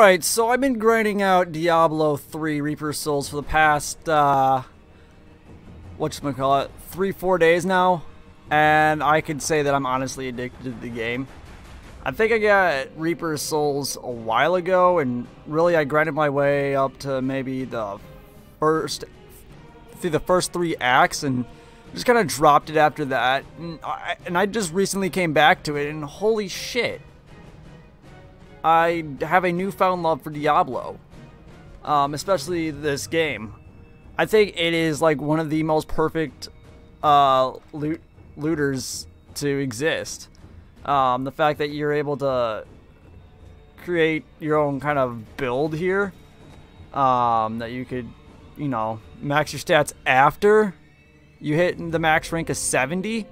Alright, so I've been grinding out Diablo 3 Reaper Souls for the past, uh, whatchamacallit, three, four days now. And I could say that I'm honestly addicted to the game. I think I got Reaper Souls a while ago, and really I grinded my way up to maybe the first, through the first three acts, and just kind of dropped it after that. And I, and I just recently came back to it, and holy shit. I have a newfound love for Diablo, um, especially this game. I think it is like one of the most perfect uh, loot looters to exist. Um, the fact that you're able to create your own kind of build here, um, that you could, you know, max your stats after you hit the max rank of 70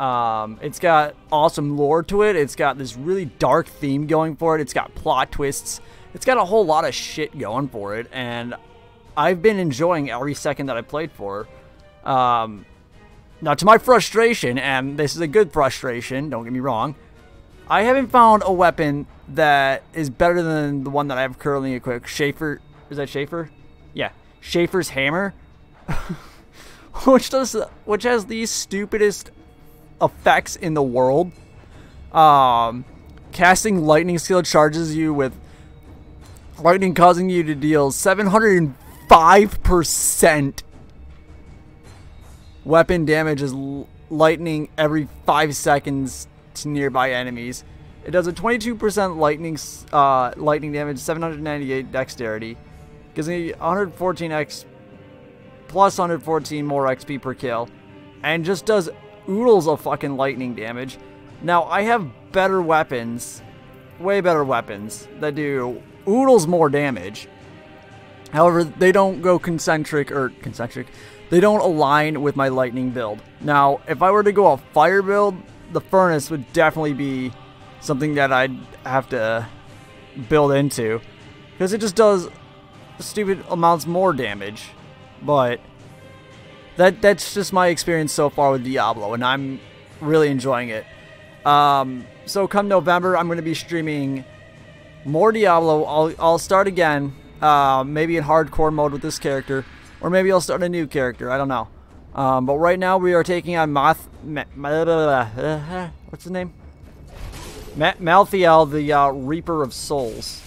um, it's got awesome lore to it. It's got this really dark theme going for it. It's got plot twists. It's got a whole lot of shit going for it, and I've been enjoying every second that I played for. Um, now, to my frustration, and this is a good frustration, don't get me wrong, I haven't found a weapon that is better than the one that I have currently equipped. Schaefer, is that Schaefer? Yeah, Schaefer's hammer, which does, which has the stupidest effects in the world. Um, casting lightning skill charges you with lightning causing you to deal 705% weapon damage as lightning every 5 seconds to nearby enemies. It does a 22% lightning uh, lightning damage, 798 dexterity. Gives me 114x plus 114 more XP per kill. And just does oodles of fucking lightning damage. Now, I have better weapons, way better weapons, that do oodles more damage. However, they don't go concentric, or concentric, they don't align with my lightning build. Now, if I were to go a fire build, the furnace would definitely be something that I'd have to build into. Because it just does stupid amounts more damage. But that that's just my experience so far with Diablo, and I'm really enjoying it. Um, so come November, I'm going to be streaming more Diablo. I'll I'll start again, uh, maybe in hardcore mode with this character, or maybe I'll start a new character. I don't know. Um, but right now we are taking on Moth. What's his name? Ma Malthael, the uh, Reaper of Souls.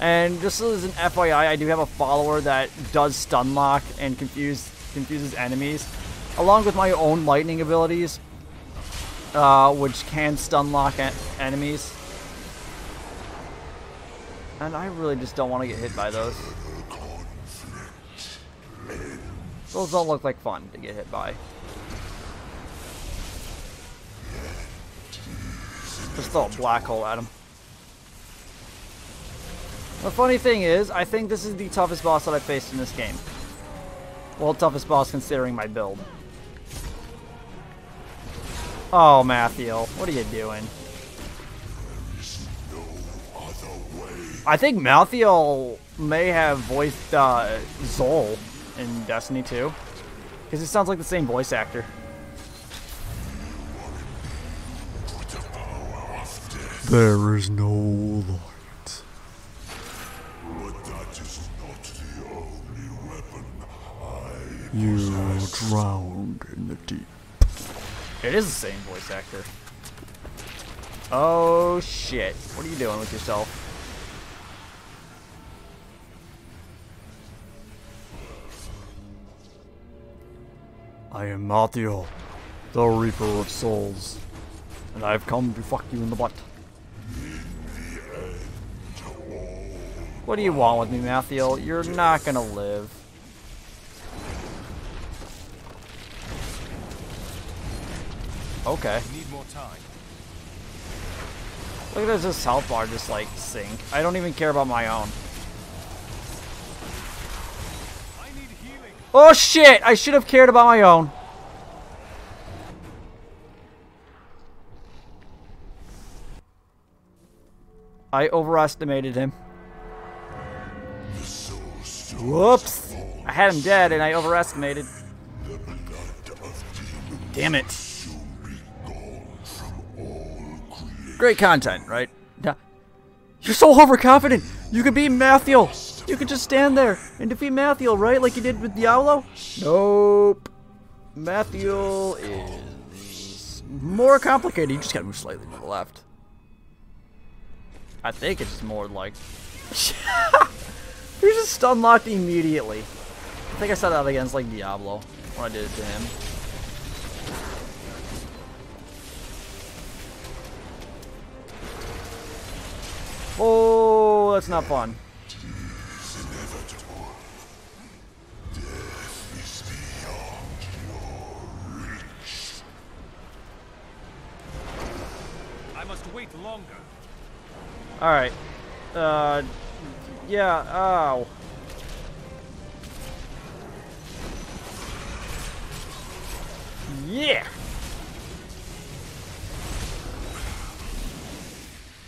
And just as an FYI, I do have a follower that does stun lock and confuse confuses enemies, along with my own lightning abilities, uh, which can stun lock enemies. And I really just don't want to get hit by those. Those don't look like fun to get hit by. Just throw a black hole at him. The funny thing is, I think this is the toughest boss that I've faced in this game. Well, toughest boss considering my build. Oh, Malthael, what are you doing? I think Malthael may have voiced uh, Xol in Destiny 2. Because it sounds like the same voice actor. There is no Lord. You drowned in the deep. It is the same voice actor. Oh shit. What are you doing with yourself? I am Malthael, the Reaper of Souls, and I've come to fuck you in the butt. What do you want with me, Malthael? You're not gonna live. Okay. Need more time. Look at this health bar just like sink. I don't even care about my own. Oh shit! I should have cared about my own. I overestimated him. Whoops! I had him dead and I overestimated. Damn it. Great content, right? You're so overconfident. You could beat Mathiel. You could just stand there and defeat Mathiel, right? Like you did with Diablo? Nope. Mathiel is more complicated. You just gotta move slightly to the left. I think it's more like... You're just stun locked immediately. I think I said that against like Diablo when I did it to him. Not fun. I must wait longer. Alright. Uh, yeah, ow. Yeah!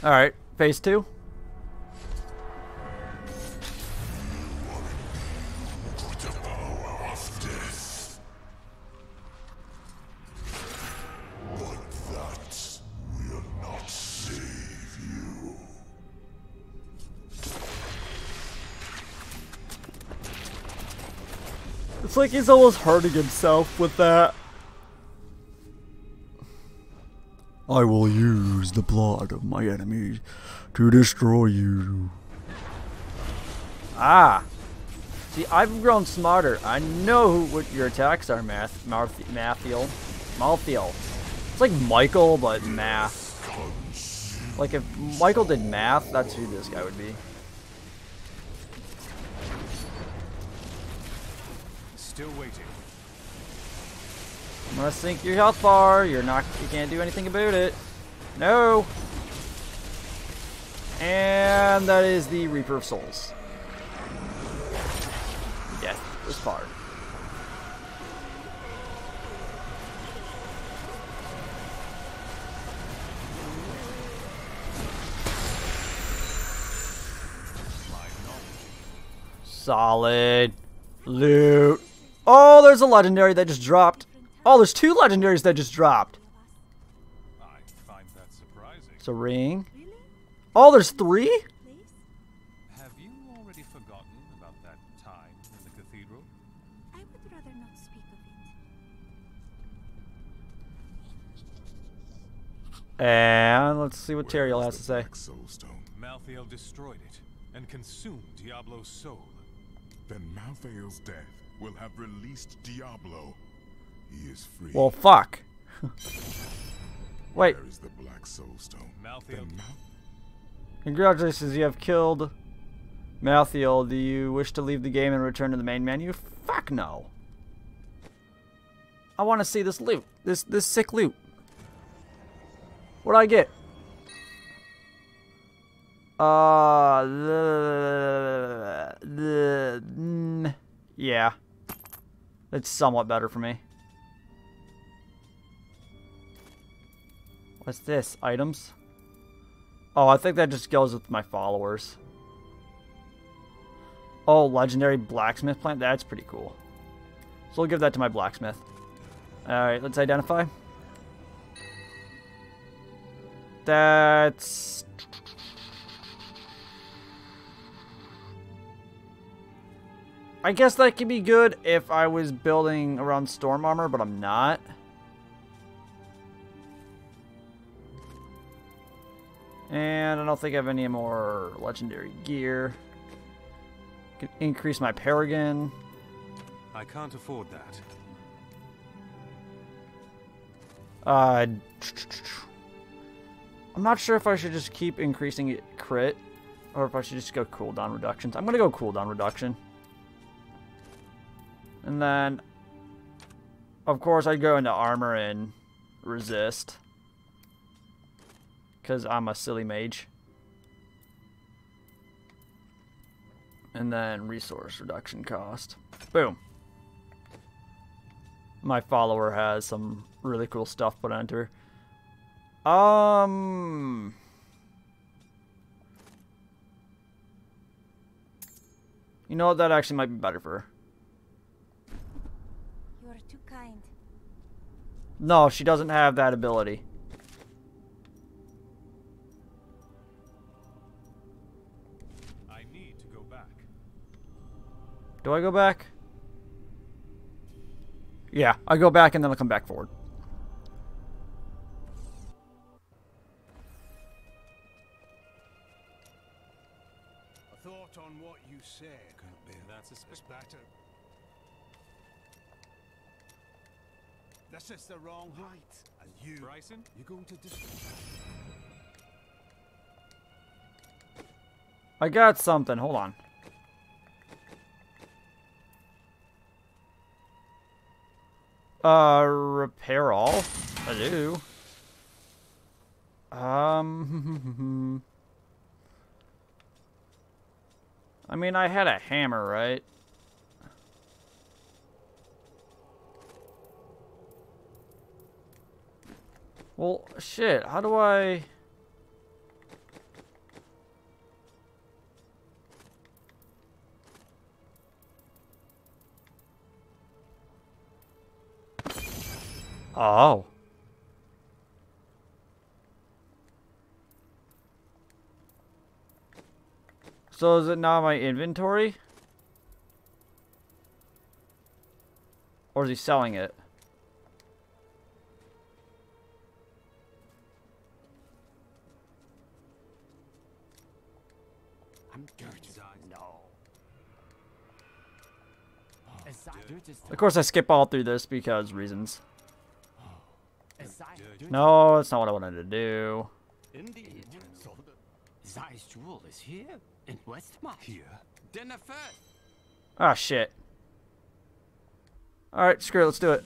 Alright, phase two. Like he's almost hurting himself with that. I will use the blood of my enemies to destroy you. Ah. See, I've grown smarter. I know what your attacks are, Math, Marth, Mathiel. Malthiel. It's like Michael, but math. Like if Michael did math, that's who this guy would be. Still waiting. Gonna sink your health bar. You're not. You can't do anything about it. No. And that is the Reaper of Souls. Death this far. Solid loot. Oh, there's a legendary that just dropped. Oh, there's two legendaries that just dropped. I find that surprising. It's a ring. Oh, there's three? Have you already forgotten about that time in the cathedral? I would rather not speak of it. And let's see what Tyrael has to say. Black Soulstone. Malthael destroyed it and consumed Diablo's soul. Then Malthael's death will have released Diablo. He is free. Well, fuck. Wait, Where is the Black Soulstone? Malthael- Then congratulations, you have killed Malthiel. Do you wish to leave the game and return to the main menu? Fuck no. I want to see this loot. This this sick loot. What do I get? Uh, the, the, mm, yeah. It's somewhat better for me. What's this? Items? Oh, I think that just goes with my followers. Oh, legendary blacksmith plant? That's pretty cool. So we'll give that to my blacksmith. Alright, let's identify. That's... I guess that could be good if I was building around storm armor, but I'm not. And I don't think I have any more legendary gear. Can increase my Paragon. I can't afford that. Uh, I'm not sure if I should just keep increasing it crit, or if I should just go cooldown reductions. I'm gonna go cooldown reduction. And then, of course, I'd go into armor and resist. Because I'm a silly mage. And then resource reduction cost. Boom. My follower has some really cool stuff put onto her. Um... You know what? That actually might be better for her. No, she doesn't have that ability. I need to go back. Do I go back? Yeah, I go back and then I come back forward. This is the wrong height. And you. Bryson? You're going to dis- I got something. Hold on. Uh, repair all. I do. Um. I mean, I had a hammer, right? Well, shit. How do I? Oh. So is it now my inventory? Or is he selling it? Of course I skip all through this because reasons. No, that's not what I wanted to do. Indeed. So the Zeiss Jewel is here in Westmarch. Here? Dinner first. Ah, shit. Alright, screw it, let's do it.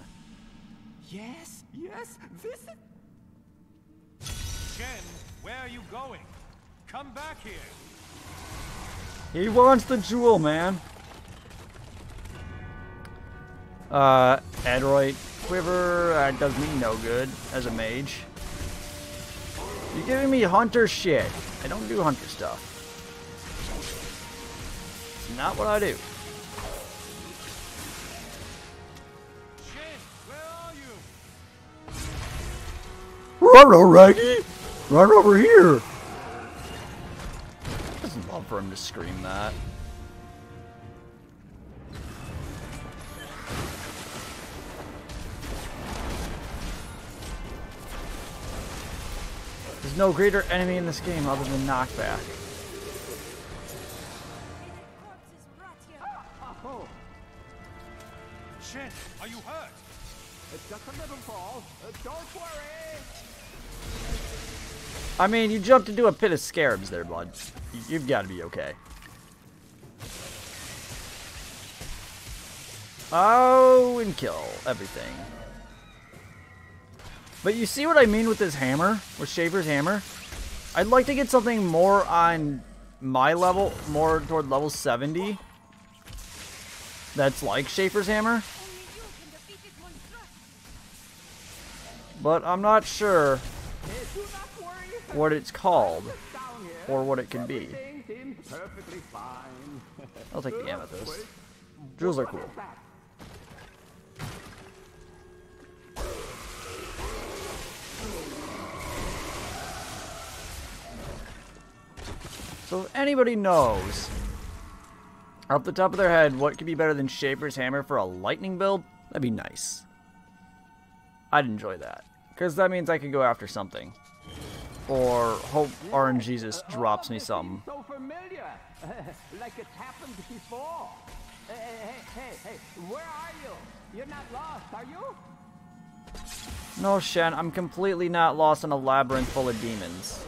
Yes, yes. This is. Shen, where are you going? Come back here. He wants the jewel, man. Uh, Adroit Quiver uh, does me no good as a mage. You're giving me hunter shit. I don't do hunter stuff. It's not what I do. Shen, where are? Run, Raggy! Run over here! I'd love for him to scream that. There's no greater enemy in this game other than knockback. Corpses brought here. Shen, are you hurt? it's just a little fall. Uh, don't worry. I mean, you jumped into a pit of scarabs there, bud. You've got to be okay. Oh, and kill everything. But you see what I mean with this hammer? With Schaefer's hammer? I'd like to get something more on my level, more toward level 70. That's like Schaefer's hammer. Only you can defeat this monstrosity. But I'm not sure Hey, do not worry. what it's called or what it can be. Everything seems perfectly fine. I'll take the amethyst. Jewels are cool. So if anybody knows off the top of their head what could be better than Schaefer's hammer for a lightning build, that'd be nice. I'd enjoy that. Because that means I could go after something. Or hope Orange Jesus drops me something. So familiar, like it's happened before. Hey, hey, hey, hey, where are you? You're not lost, are you? No, Shen, I'm completely not lost in a labyrinth full of demons.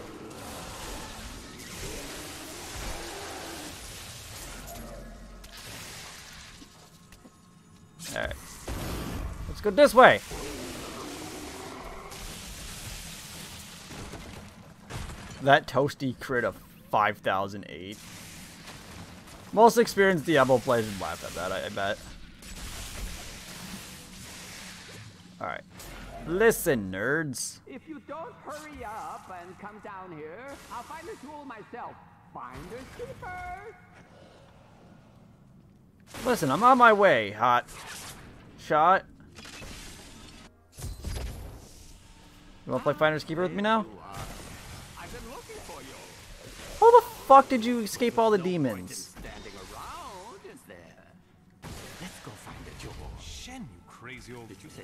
Go this way! That toasty crit of 5008. Most experienced Diablo players would laugh at that, I, I bet. Alright. Listen, nerds. If you don't hurry up and come down here, I'll find the jewel myself. Finders keepers. Listen, I'm on my way, hot shot. You wanna play Finders Keeper with me now? How the fuck did you escape all the demons?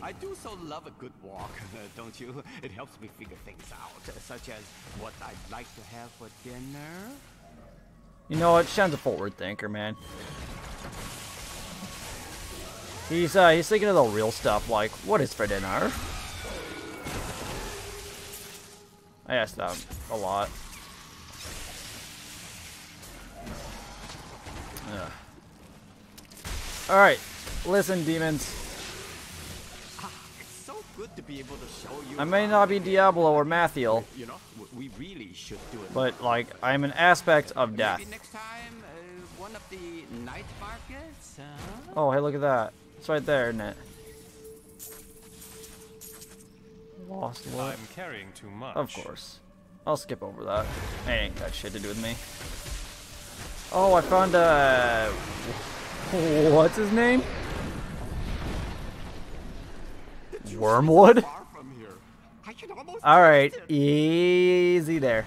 I do so love a good walk, don't you? It helps me figure things out, such as what I'd like to have for dinner. You know what? Shen's a forward thinker, man. He's uh, he's thinking of the real stuff, like what is for dinner. I asked that a lot. Ugh. Alright, listen demons. It's so good to be able to show you. I may not be Diablo or Mathiel, You know, we really should do it. but like I'm an aspect of death. Time, uh, one of the night markets, huh? Oh, hey, look at that. It's right there, isn't it? Lost what? I'm carrying too much. Of course. I'll skip over that. It ain't got shit to do with me. Oh, I found a... What's his name? Wormwood? Far from here. I can almost Alright, easy there.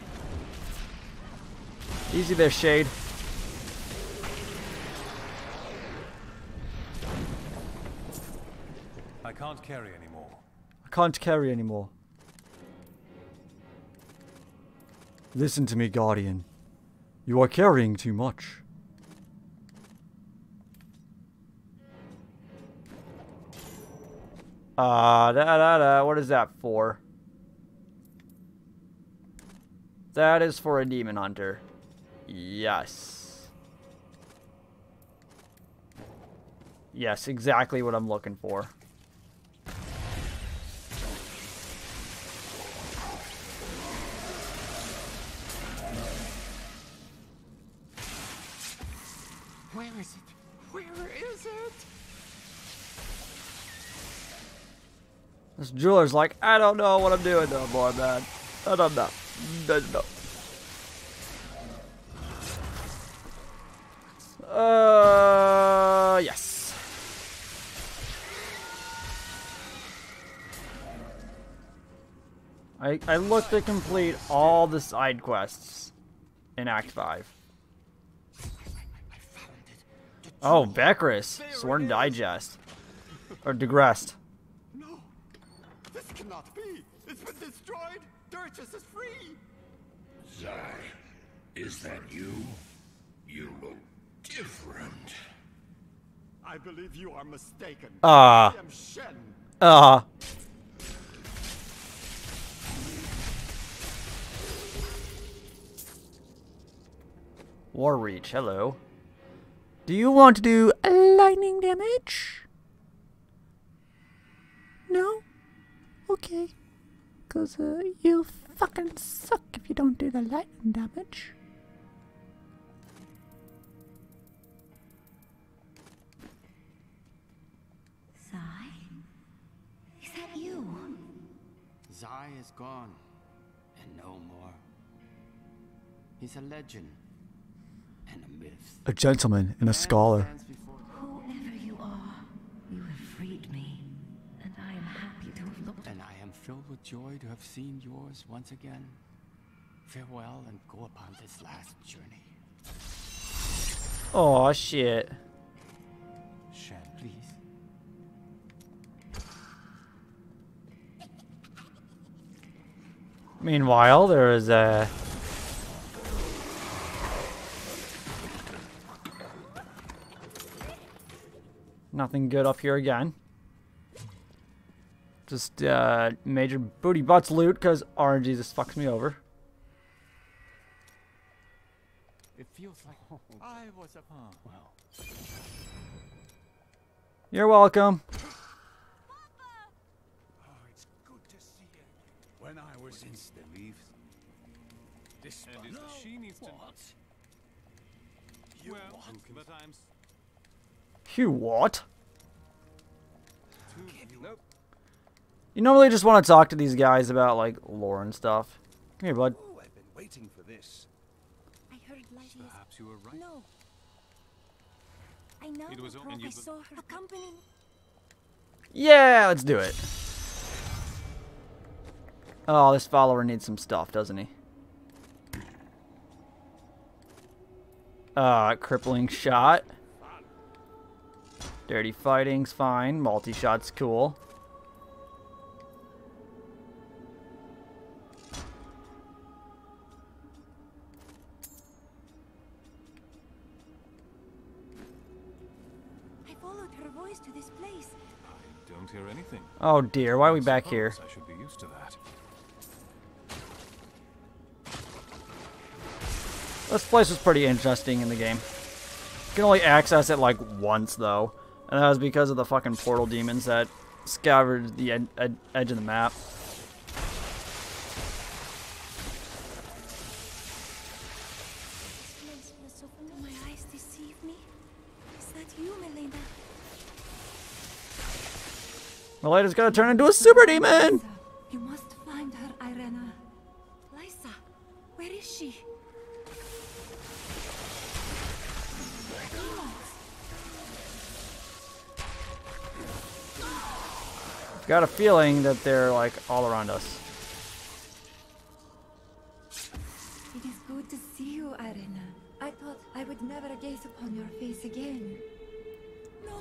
Easy there, Shade. I can't carry anymore. Can't carry anymore. Listen to me, Guardian. You are carrying too much. Uh, da da da. What is that for? That is for a demon hunter. Yes. Yes, exactly what I'm looking for. Where is it? Where is it? This jeweler's like, I don't know what I'm doing no more, man. I don't know. No, no. Uh, yes. I, I looked to complete all the side quests in Act 5. Oh, jewel. Beckrus, There Sworn. Digest, or Digressed. No, this cannot be. It's been destroyed. Durchus is free. Zai, is that you? You look different. I believe you are mistaken. Ah. I am Shen. Uh. War Reach, hello. Do you want to do lightning damage? No? Okay. Cause uh, you fucking suck if you don't do the lightning damage. Sai? Is that you? Zai is gone, and no more. He's a legend and a myth. A gentleman and a scholar. Whoever you are, you have freed me, and I am happy to have looked. And I am filled with joy to have seen yours once again. Farewell and go upon this last journey. Oh shit. Shen, please. Meanwhile, there is a. Nothing good up here again. Just uh, major booty butts loot because RNG just fucks me over. It feels like I was a well. You're welcome. Oh, it's good to see you. When I was in the leaves. This And if she needs to... You well, want but I'm s- You what? You normally just want to talk to these guys about like lore and stuff. Come here, bud. Oh, I've been waiting for this. I heard Lydia's. Perhaps you were right. No. I know It was the and you I saw her accompanying. Yeah, let's do it. Oh, this follower needs some stuff, doesn't he? Uh, crippling shot. Dirty fighting's fine. Multi-shot's cool. I followed her voice to this place. I don't hear anything. Oh dear, why are we back here? I should be used to that. This place was pretty interesting in the game. You can only access it like once though, and that was because of the fucking portal demons that scoured the ed ed edge of the map. This place was open. Do my eyes deceive me? Is that you, Melina? Milena's gonna turn into a super demon! Got a feeling that they're like all around us. It is good to see you, Eirena. I thought I would never gaze upon your face again. No,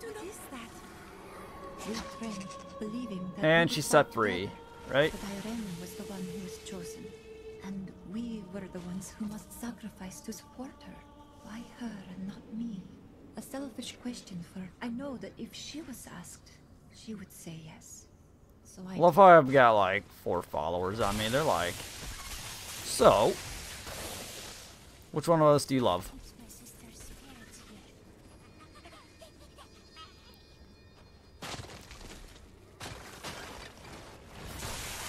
do not. What is that? Your friend, believing that And we she's set free, together. right? But Irene was the one who was chosen. And we were the ones who must sacrifice to support her. Why her and not me? A selfish question for I know that if she was asked, she would say yes. So I Love how I've got like four followers on me. They're like, so, which one of us do you love?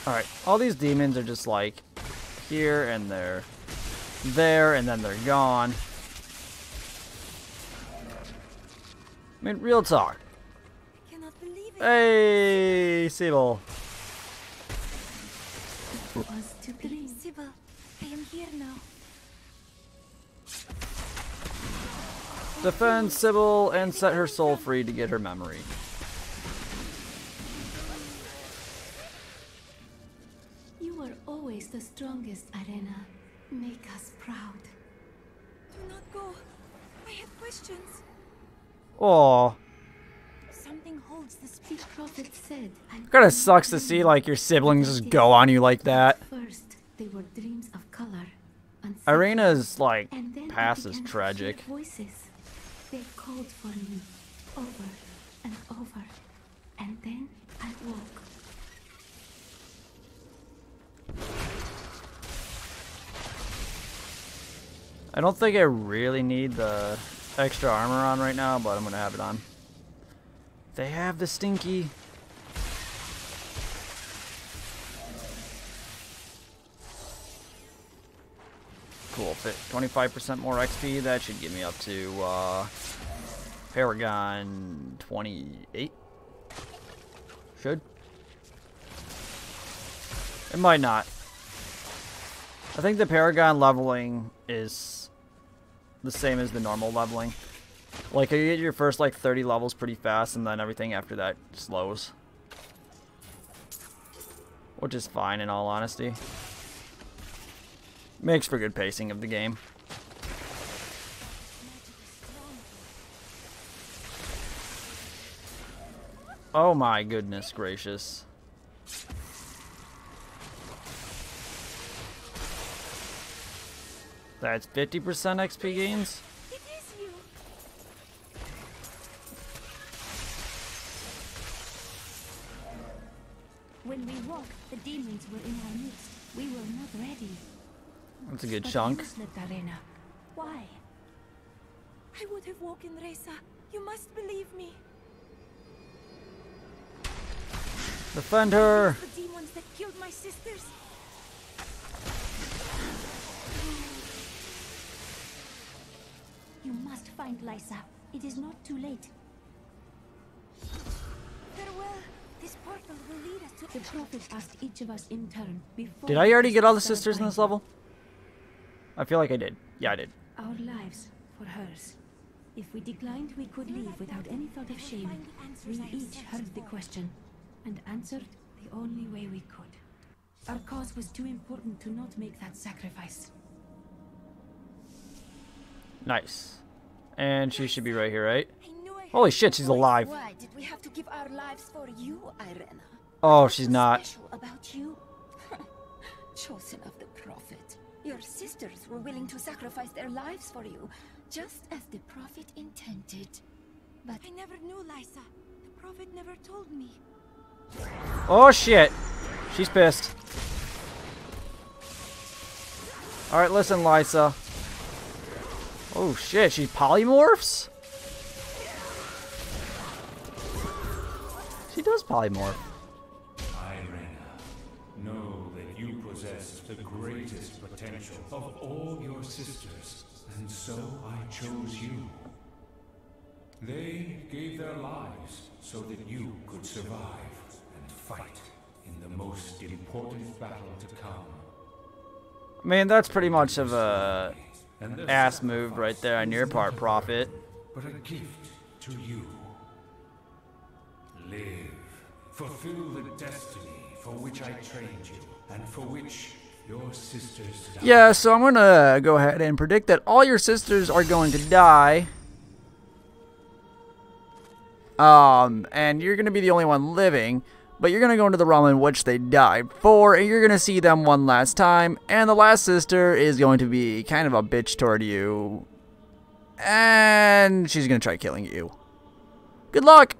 Alright, all these demons are just like here and they're there and then they're gone. I mean, real talk. Hey, Sibyl. was to dream. Sybil, I am here now. Defend Sybil and set her soul free to get her memory. You were always the strongest, Arena. Make us proud. Do not go. I have questions. Aw. Said, Kinda sucks to see like your siblings just go on you like that. First, they were dreams of color. Like and then I past is tragic. Voices. They called for me over and over. And then I woke. I don't think I really need the extra armor on right now, but I'm gonna have it on. They have the stinky. Cool, fit 25% more XP. That should get me up to uh, Paragon 28. Should. It might not. I think the Paragon leveling is the same as the normal leveling. Like, you get your first, like, 30 levels pretty fast, and then everything after that slows. Which is fine, in all honesty. Makes for good pacing of the game. Oh my goodness gracious. That's 50% XP gains? That's a good chunk. you. Why? I would have woken Reza. You must believe me. Defend her! The demons that killed my sisters. You must find Lysa. It is not too late. Farewell. This portal will lead us to The prophet asked each of us in turn before. Did I already get all the sisters in this fighting. level? I feel like I did. Yeah, I did. Our lives for hers. If we declined, we could leave without any thought of shame. find the answers We each heard the question and answered the only way we could. Our cause was too important to not make that sacrifice. Nice. And she should be right here, right? I knew I Holy shit, she's alive. Why did we have to give our lives for you, Eirena? Oh, she's not. Special about you? Chosen of the Prophet. Your sisters were willing to sacrifice their lives for you, just as the Prophet intended. But I never knew, Lysa. The Prophet never told me. Oh shit. She's pissed. Alright, listen, Lysa. Oh shit, she polymorphs? She does polymorph. Eirena, know that you possess the greatest potential of all your sisters, and so I chose you. They gave their lives so that you could survive and fight in the most important battle to come. I mean, that's pretty much of a ass move right there on your part, Prophet. but a gift to you. Live. Fulfill the destiny for which I trained you, and for which your sisters died. Yeah, so I'm gonna go ahead and predict that all your sisters are going to die. Um, and you're gonna be the only one living, but you're gonna go into the realm in which they died for, and you're gonna see them one last time, and the last sister is going to be kind of a bitch toward you. And she's gonna try killing you. Good luck!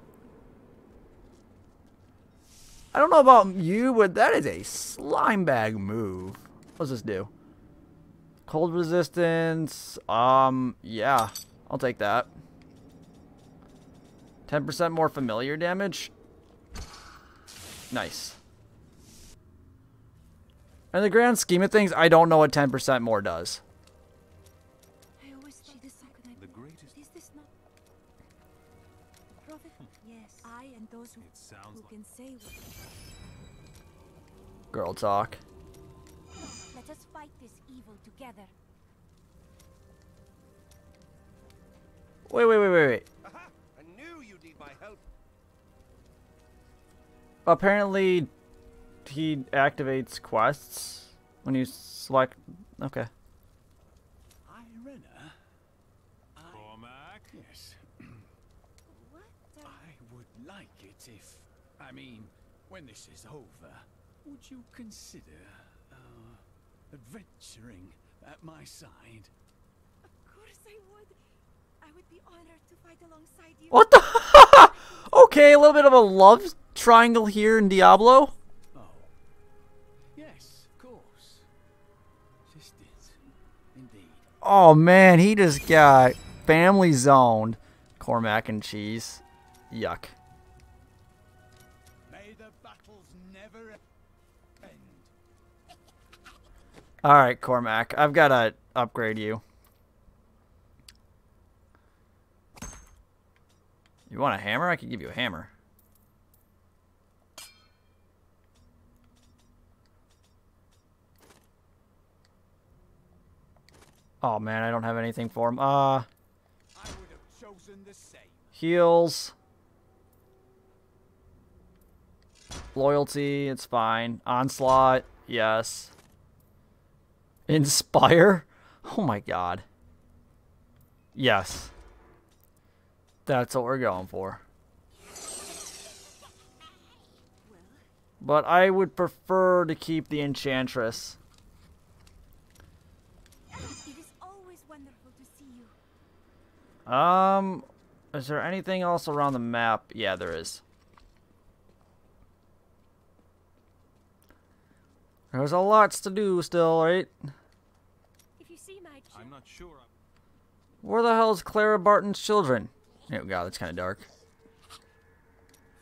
I don't know about you, but that is a slime bag move. What's this do? Cold resistance. Um, yeah. I'll take that. 10% more familiar damage. Nice. In the grand scheme of things, I don't know what 10% more does. Those who, It sounds who like. can say what. Girl talk. Let us fight this evil together. Wait, wait, wait, wait, wait. I knew you'd need my help. Apparently, he activates quests when you select. Okay. Eirena? Kormac? Yes. What? the- I would like it if. I mean, when this is over, would you consider uh, adventuring at my side? Of course I would. I would be honored to fight alongside you. What the? okay, a little bit of a love triangle here in Diablo. Oh. Yes, of course. Sisters, indeed. Oh man, he just got family zoned. Kormac and cheese. Yuck. Alright, Kormac. I've got to upgrade you. You want a hammer? I can give you a hammer. Oh man, I don't have anything for him. Uh, I would have chosen the same. heals. Loyalty, it's fine. Onslaught, yes. Inspire? Oh my god. Yes. That's what we're going for. But I would prefer to keep the Enchantress. Um, is there anything else around the map? Yeah, there is. There's a lots to do still, right? If you see my I'm not sure. I'm Where the hell's Clara Barton's children? Oh god, that's kind of dark.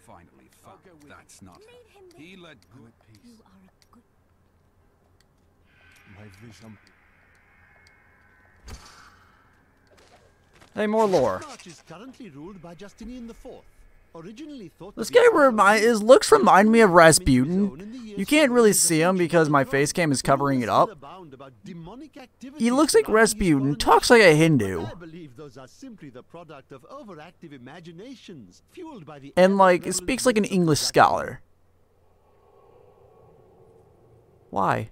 Finally found. That's not. Him. He let go at You peace. are a good My vision. Hey, more lore. March is currently ruled by Justinian IV. Originally thought This to be guy a remi- is looks remind me of Rasputin. You can't really see him because my face cam is covering it up. He looks like Rasputin, talks like a Hindu, I believe those are simply the product of overactive imaginations, fueled by the and like speaks like an English scholar. Why?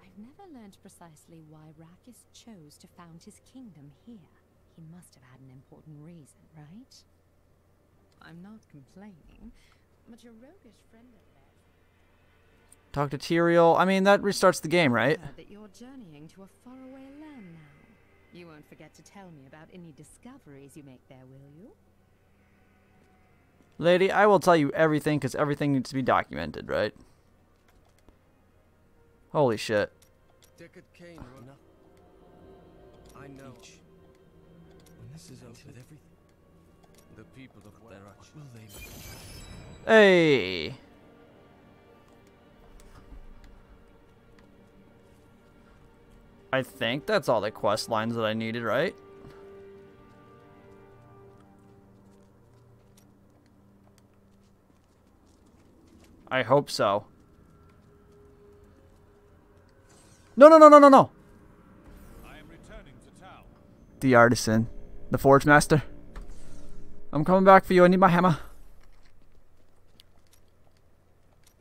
I've never learned precisely why Rakis chose to found his kingdom here. He must have had an important reason, right? I'm not complaining, but your roguish friend of Talk to Tyrael. I mean, that restarts the game, right? that you're journeying to a faraway land now. You won't forget to tell me about any discoveries you make there, will you? Lady, I will tell you everything because everything needs to be documented, right? Holy shit. Deckard Cain wrote. I know. When this is over everything, the people of Derac, will they be? Hey. I think that's all the quest lines that I needed, right? I hope so. No, no, no, no, no, no. I am returning to town. The artisan. The forge master. I'm coming back for you. I need my hammer.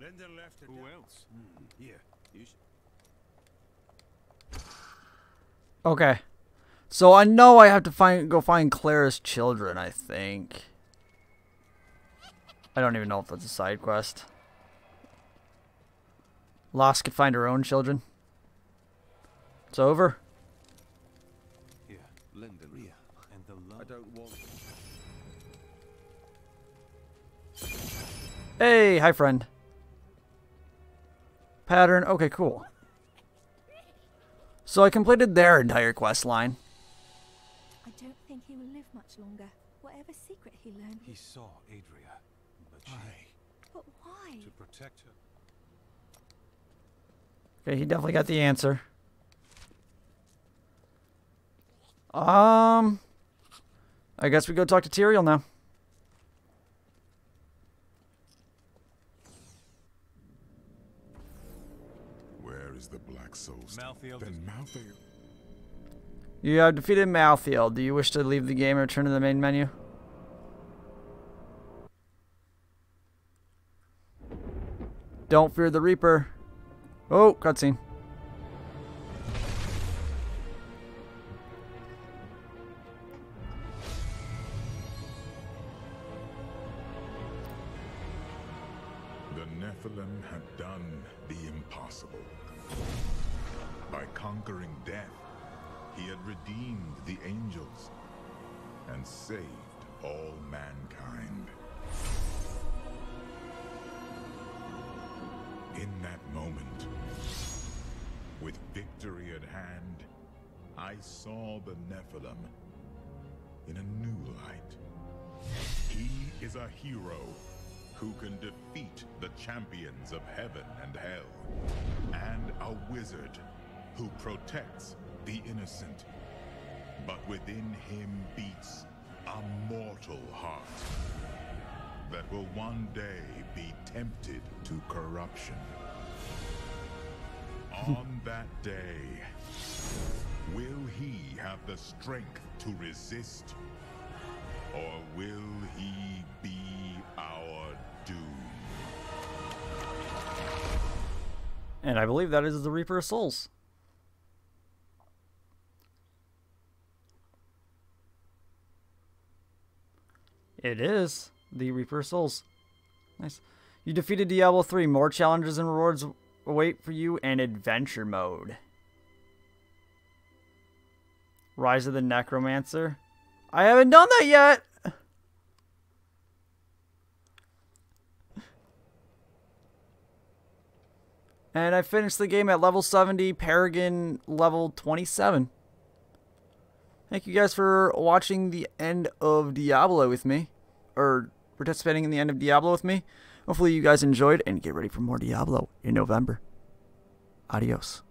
Lyndon left Who else? Hmm, Here. Okay. So I know I have to find go find Clara's children, I think. I don't even know if that's a side quest. Lost could find her own children. It's over. Hey, hi friend. Pattern. Okay, cool. So I completed their entire quest line. I don't think he will live much longer. Whatever secret he learned. He saw Adria, but she, But why? to protect her, Okay, he definitely got the answer. Um, I guess we go talk to Tyrael now. Soul? st- Malthael Then Malthael. You have defeated Malthael. Do you wish to leave the game and return to the main menu? Don't fear the Reaper. Oh, cutscene. Champions of heaven and hell, and a wizard who protects the innocent. But within him beats a mortal heart that will one day be tempted to corruption. On that day, will he have the strength to resist? Or will he be our doom? And I believe that is the Reaper of Souls. It is the Reaper of Souls. Nice. You defeated Diablo 3. More challenges and rewards await for you in adventure mode. Rise of the Necromancer. I haven't done that yet. And I finished the game at level 70, Paragon level 27. Thank you guys for watching the end of Diablo with me. Or participating in the end of Diablo with me. Hopefully you guys enjoyed and get ready for more Diablo in November. Adios.